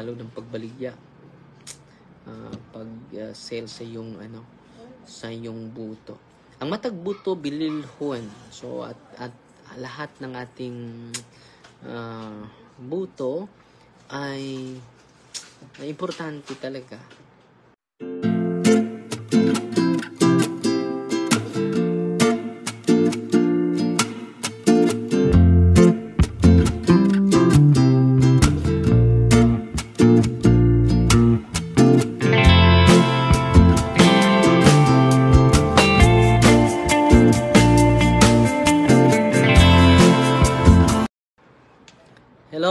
Tagalog ng pagbaligya. Ah, pag ah, sale sa yung ano sa yung buto. Ang matag buto bililhon. So at at lahat ng ating ah, buto ay importante talaga.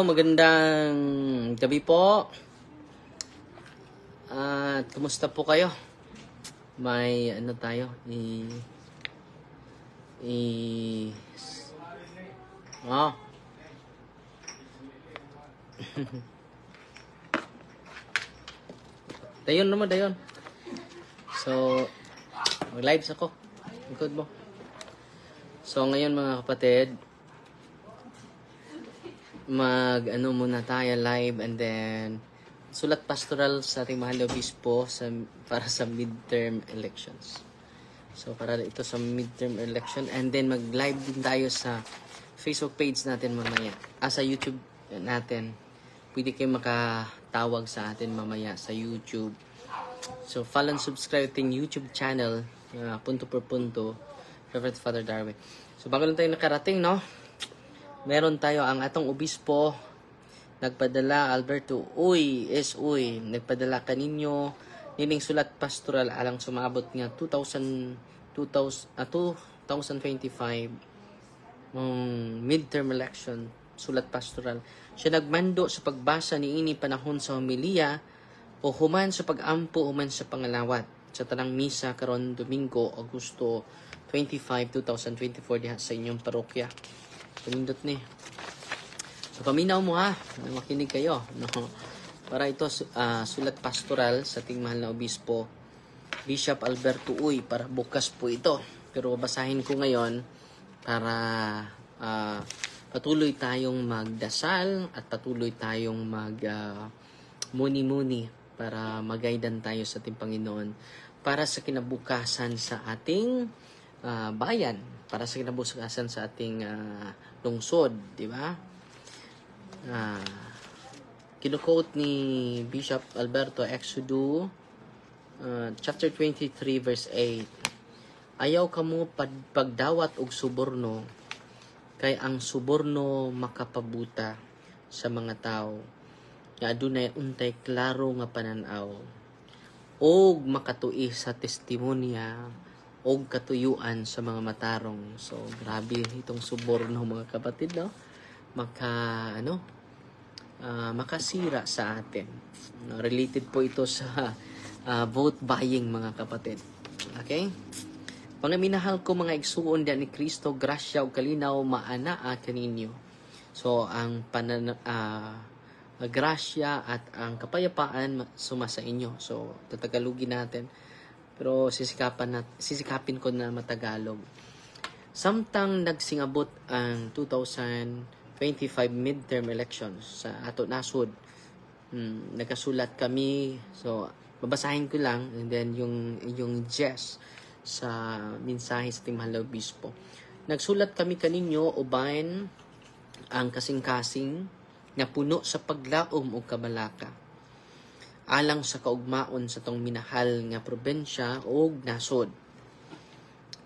Magandang gabi po. At kumusta po kayo? May ano tayo? I i Oh. dayon naman, dayon. So, mag-live ako. Ikod mo. So, ngayon mga kapatid, mag ano muna tayo live and then sulat pastoral sa ating mahal na obispo sa, para sa midterm elections. So para ito sa midterm election and then mag live din tayo sa Facebook page natin mamaya. Ah, sa YouTube natin. Pwede kayo makatawag sa atin mamaya sa YouTube. So follow and subscribe ating YouTube channel uh, punto per punto Reverend Father Darwin. So bago lang tayo nakarating, no? Meron tayo ang atong obispo. Nagpadala Alberto. Uy is uy. Nagpadala kaninyo nining sulat pastoral alang sumabot nga 2000 2000 uh, 2025 um, midterm election sulat pastoral. Siya nagmando sa pagbasa ni ini panahon sa homilia o human sa pagampo human sa pangalawat. Sa tanang misa karon Domingo Agosto 25 2024 diha sa inyong parokya Pumindot ni. So, paminaw mo ha. Makinig kayo. No? Para ito, uh, sulat pastoral sa ating mahal na obispo, Bishop Alberto Uy, para bukas po ito. Pero basahin ko ngayon para uh, patuloy tayong magdasal at patuloy tayong mag uh, muni-muni para magaidan tayo sa ating Panginoon para sa kinabukasan sa ating uh, bayan, para sa kinabukasan sa ating uh, lungsod, di ba? Ah, kino-quote ni Bishop Alberto Exodo uh, chapter 23 verse 8. Ayaw kamo pag pagdawat og suborno kay ang suborno makapabuta sa mga tao nga adunay untay klaro nga pananaw og makatui sa testimonya og katuyuan sa mga matarong. So, grabe itong suborno mga kapatid, no? Maka, ano, uh, makasira sa atin. Uh, related po ito sa uh, vote buying mga kapatid. Okay? Mga minahal ko mga igsuon diyan ni Kristo, grasya o kalinaw maanaa kaninyo. So, ang panan uh, grasya at ang kapayapaan suma sa inyo. So, tatagalugin natin pero sisikapan na, sisikapin ko na matagalog. Samtang nagsingabot ang 2025 midterm elections sa ato nasod, hmm, nagkasulat kami, so babasahin ko lang and then yung yung Jess sa mensahe sa ating mahal obispo. Nagsulat kami kaninyo uban ang kasing-kasing na puno sa paglaom o kabalaka alang sa kaugmaon sa tong minahal nga probensya o nasod.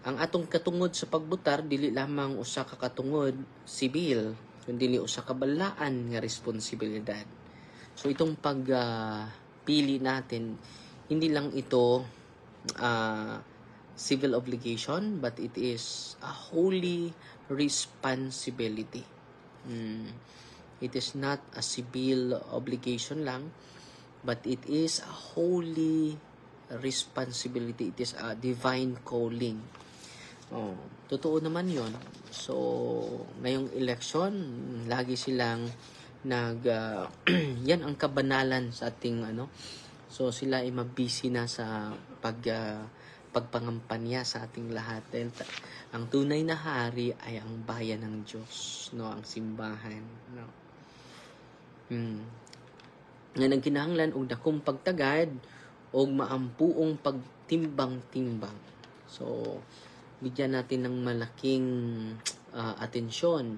Ang atong katungod sa pagbutar dili lamang usa ka katungod sibil kundi usa ka balaan nga responsibilidad. So itong pagpili uh, natin hindi lang ito uh, civil obligation but it is a holy responsibility. Hmm. It is not a civil obligation lang but it is a holy responsibility. It is a divine calling. Oh, totoo naman 'yon. So, ngayong election, lagi silang nag uh, yan ang kabanalan sa ating ano. So sila ay mabisi na sa pag uh, pagpangampanya sa ating lahat. Dahil ang tunay na hari ay ang bayan ng Diyos, no, ang simbahan, no. Hmm. Nga nagkinahanglan og dakong pagtagad og maampuong pagtimbang-timbang. So, bigyan natin ng malaking ah, atensyon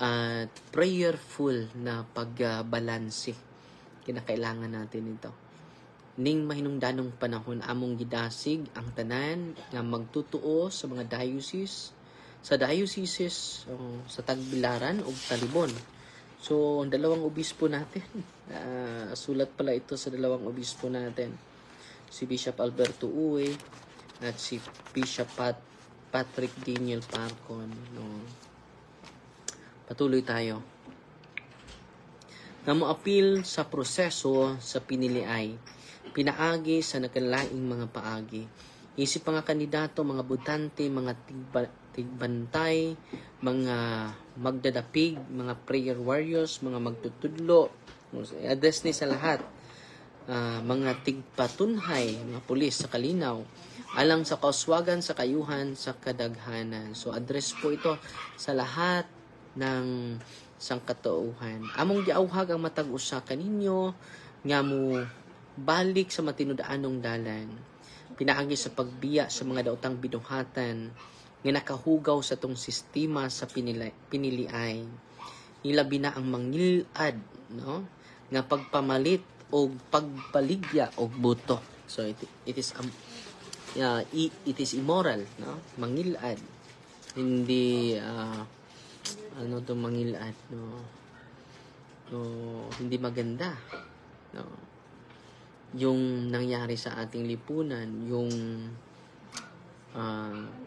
at prayerful na pagbalanse. Kinakailangan natin ito. Ning mahinungdanong panahon among gidasig ang tanan nga magtutuo sa mga diocese sa dioceses oh, sa Tagbilaran ug Talibon. So, ang dalawang obispo natin, ah, sulat pala ito sa dalawang obispo natin. Si Bishop Alberto Uwe at si Bishop Pat Patrick Daniel Parcon. No. Patuloy tayo. Na appeal sa proseso sa piniliay, pinaagi sa nakalaing mga paagi. Isip mga kandidato, mga butante, mga tigba, tigbantay, mga magdadapig, mga prayer warriors, mga magtutudlo, address ni sa lahat, Ah, mga tigpatunhay, mga pulis sa kalinaw, alang sa kauswagan sa kayuhan sa kadaghanan. So address po ito sa lahat ng sangkatauhan. Among giauhag ang matag usa kaninyo nga mo balik sa matinudaanong dalan. Pinaagi sa pagbiya sa mga daotang binuhatan nga nakahugaw sa tong sistema sa pinili, piniliay. Ilabi na ang mangilad, no? nga pagpamalit o pagbaligya og buto. So it, it is um, yeah, it, it is immoral, no? Mangilad. Hindi ah, ano to mangilad, no? No, hindi maganda. No. Yung nangyari sa ating lipunan, yung ah,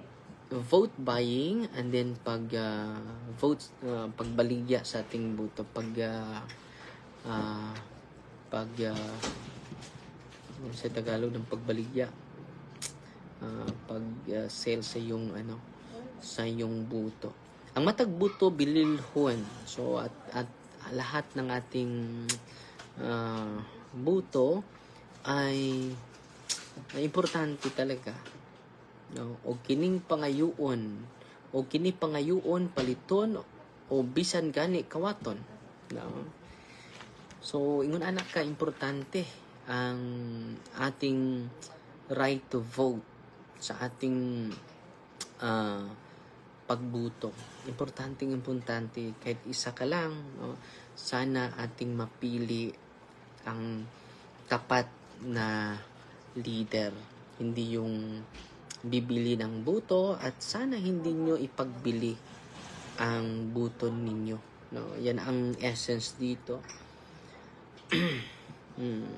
vote buying and then pag ah, vote ah, pagbaligya sa ating buto pag ah, ah, pag ah, ano sa Tagalog ng pagbaligya? Ah, pag ah, sale sa yung ano sa yung buto. Ang matag buto bililhon so at, at lahat ng ating ah, buto ay, ay importante talaga no? O kining pangayoon o kini pangayoon paliton o bisan gani kawaton. No? So ingon anak ka importante ang ating right to vote sa ating ah, pagbuto. Importanteng importante. Kahit isa ka lang no? Sana ating mapili ang tapat na leader. Hindi yung bibili ng buto at sana hindi nyo ipagbili ang buto ninyo. No, yan ang essence dito. Hmm.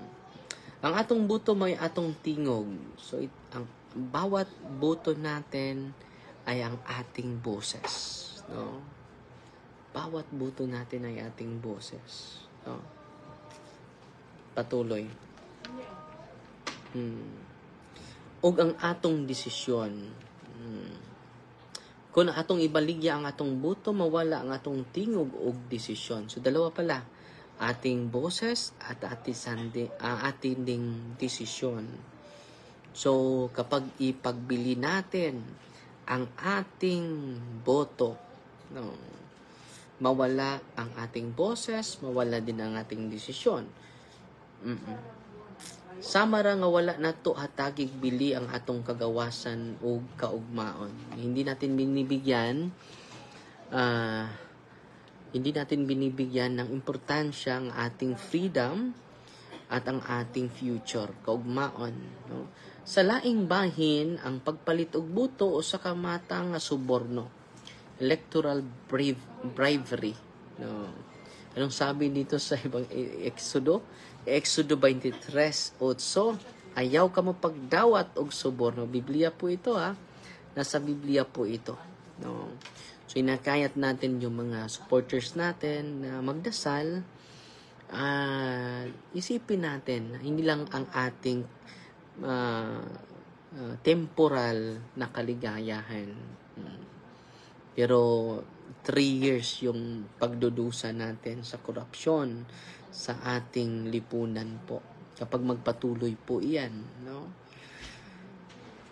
Ang atong buto may atong tingog. So it, ang bawat buto natin ay ang ating boses, no? Bawat buto natin ay ating boses, no? Patuloy. Hmm ug ang atong desisyon. Hmm. Kung atong ibaligya ang atong buto, mawala ang atong tingog ug desisyon. So dalawa pala, ating boses at ating sandi, uh, ating ding desisyon. So kapag ipagbili natin ang ating boto, no, mawala ang ating boses, mawala din ang ating desisyon. Mm-mm. Sama ra nga wala nato hatagig bili ang atong kagawasan o kaugmaon. Hindi natin binibigyan ah hindi natin binibigyan ng importansya ang ating freedom at ang ating future, kaugmaon. No? Sa laing bahin, ang pagpalit og buto o sa kamatang nga suborno. Electoral brave, bravery. No? Anong sabi dito sa ibang Exodo? Exodo 23:8 Ayaw ka mo pagdawat og suborno. Biblia po ito ha. Nasa Biblia po ito. No. So inakayat natin yung mga supporters natin na magdasal. Uh, isipin natin hindi lang ang ating uh, temporal na kaligayahan. Hmm. Pero three years yung pagdudusa natin sa korupsyon sa ating lipunan po. Kapag magpatuloy po iyan, no?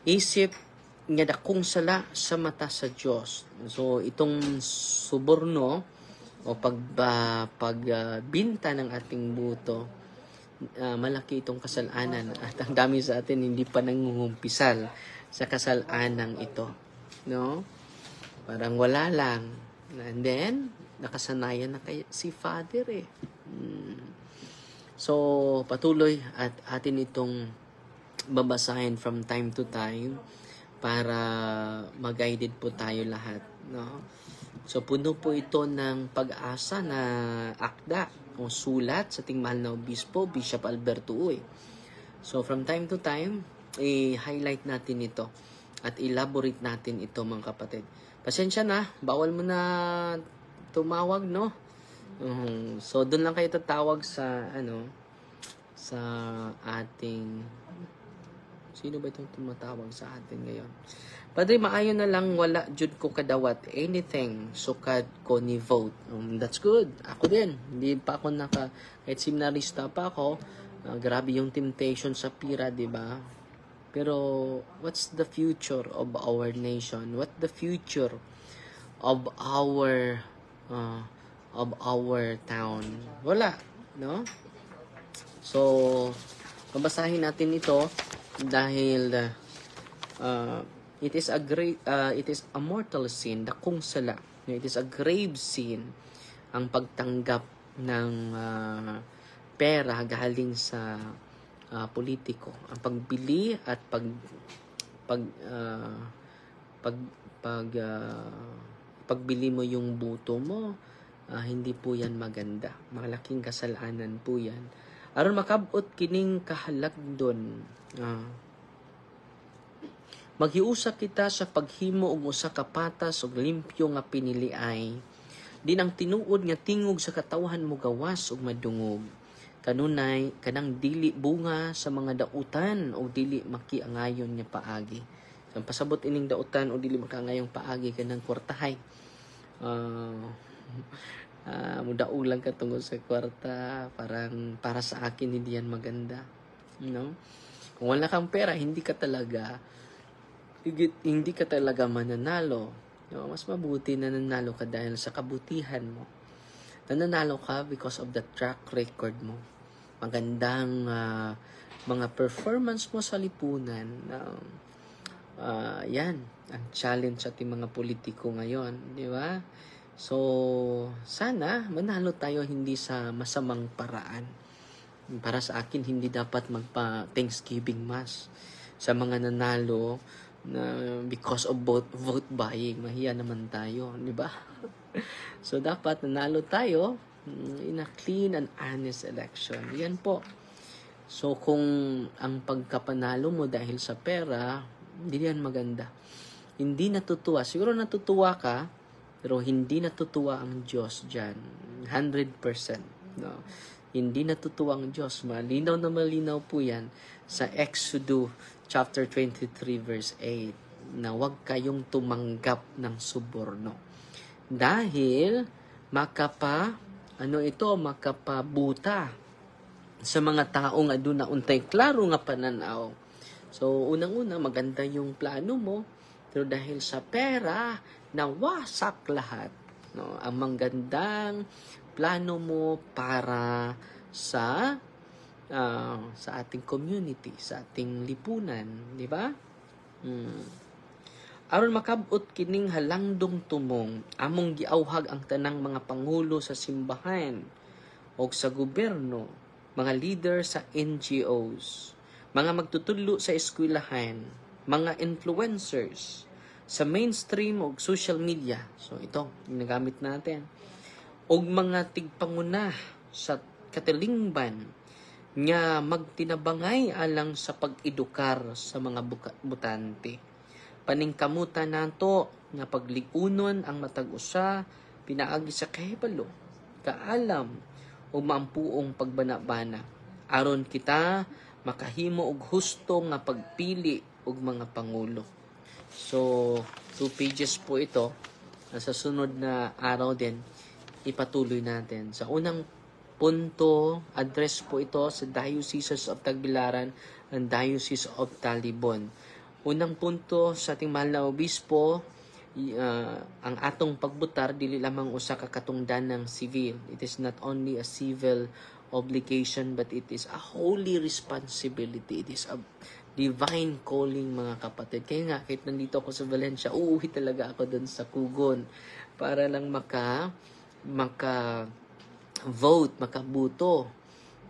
Isip nga dakong sala sa mata sa Diyos. So, itong suborno o o pag pagbinta ng ating buto, ah, malaki itong kasalanan at ang dami sa atin hindi pa nangungumpisal sa kasalanan ito. No? Parang wala lang. And then, nakasanayan na kay si Father eh. Hmm. So, patuloy at atin itong babasahin from time to time para mag-guided po tayo lahat. No? So, puno po ito ng pag-asa na akda o sulat sa ating mahal na obispo, Bishop Alberto Uy. So, from time to time, i-highlight natin ito at elaborate natin ito mga kapatid. Pasensya na, bawal mo na tumawag, no? Um, so, doon lang kayo tatawag sa, ano, sa ating, sino ba itong tumatawag sa atin ngayon? Padre, maayo na lang wala jud ko kadawat anything sukad ko ni vote. Um, that's good. Ako din. Hindi pa ako naka kahit seminarista pa ako. uh, grabe yung temptation sa pira, 'di ba? Pero what's the future of our nation? What the future of our uh, of our town? Wala, no? So, babasahin natin ito dahil uh, it is a great uh, it is a mortal sin the kung sala it is a grave sin ang pagtanggap ng uh, pera galing sa uh, politiko ang pagbili at pag pag uh, pag pag uh, pagbili mo yung buto mo uh, hindi po yan maganda malaking kasalanan po yan aron makabot kining kahalagdon uh, Maghiusa kita sa paghimo og usa ka patas ug limpyo nga piniliay. Din ang tinuod nga tingog sa katawhan mo gawas ug madungog. Kanunay kanang dili bunga sa mga dautan o dili makiangayon nga paagi. Sa pasabot ining dautan o dili makaangayong paagi kanang kwartahay. Uh, uh, mudaog lang ka tungod sa kwarta parang para sa akin hindi yan maganda no kung wala kang pera hindi ka talaga hindi ka talaga mananalo. No, mas mabuti na nanalo ka dahil sa kabutihan mo. Nananalo ka because of the track record mo. Magandang uh, mga performance mo sa lipunan. Uh, uh, yan, ang challenge sa ating mga politiko ngayon. Di ba? So, sana manalo tayo hindi sa masamang paraan. Para sa akin, hindi dapat magpa-Thanksgiving Mass. Sa mga nanalo, na because of vote, vote buying, mahiya naman tayo, di ba? so, dapat nanalo tayo in a clean and honest election. Yan po. So, kung ang pagkapanalo mo dahil sa pera, hindi yan maganda. Hindi natutuwa. Siguro natutuwa ka, pero hindi natutuwa ang Diyos dyan. 100%. No? Hindi natutuwa ang Diyos. Malinaw na malinaw po yan sa Exodus chapter 23 verse 8 na huwag kayong tumanggap ng suborno. Dahil makapa ano ito makapabuta sa mga taong aduna untay klaro nga pananaw. So unang-una maganda yung plano mo pero dahil sa pera nawasak lahat. No, ang manggandang plano mo para sa uh, sa ating community, sa ating lipunan, di ba? Hmm. Aron makabot kining halangdong tumong, among giawhag ang tanang mga pangulo sa simbahan o sa gobyerno, mga leader sa NGOs, mga magtutudlo sa eskwelahan, mga influencers, sa mainstream o social media. So ito, ginagamit natin. O mga tigpanguna sa katilingban, nga magtinabangay alang sa pag-edukar sa mga butante. Paningkamutan nato nga paglikunon ang matag usa pinaagi sa kahibalo, kaalam o maampuong pagbanabana aron kita makahimo og husto nga pagpili og mga pangulo. So, two pages po ito. Sa sunod na araw din, ipatuloy natin. Sa unang punto, address po ito sa Diocese of Tagbilaran and Diocese of Talibon. Unang punto sa ating mahal na obispo, ah, ang atong pagbutar dili lamang usa ka katungdan ng civil. It is not only a civil obligation but it is a holy responsibility. It is a divine calling mga kapatid. Kaya nga, kahit nandito ako sa Valencia, uuwi talaga ako dun sa Kugon para lang maka maka vote, makabuto.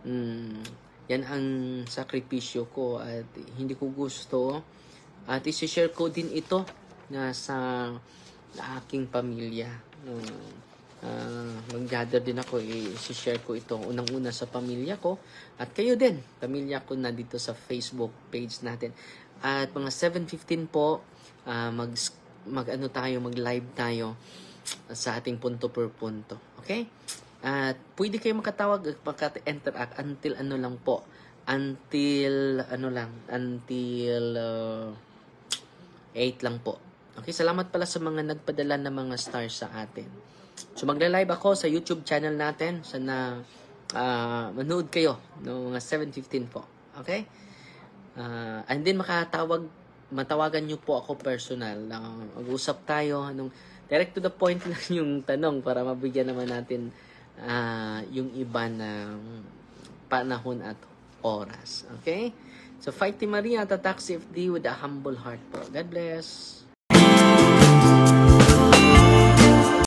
Mm, yan ang sakripisyo ko at hindi ko gusto at isi-share ko din ito na sa aking pamilya. Mm, ah, mag-gather din ako, i-share ko ito unang-una sa pamilya ko at kayo din, pamilya ko na dito sa Facebook page natin. At mga 7.15 po, ah, mag, mag ano tayo, mag-live tayo sa ating punto per punto. Okay? At pwede kayo makatawag, maka-interact until ano lang po. Until, ano lang, until uh, 8 lang po. Okay, salamat pala sa mga nagpadala ng mga stars sa atin. So magla-live ako sa YouTube channel natin. Sana uh, manood kayo no mga 7:15 po. Okay? Uh, and then makatawag matawagan niyo po ako personal. Uh, mag-usap tayo anong direct to the point lang yung tanong para mabigyan naman natin uh, yung iba ng panahon at oras. Okay? So, Fight Maria, Tatak CFD with a humble heart. God bless.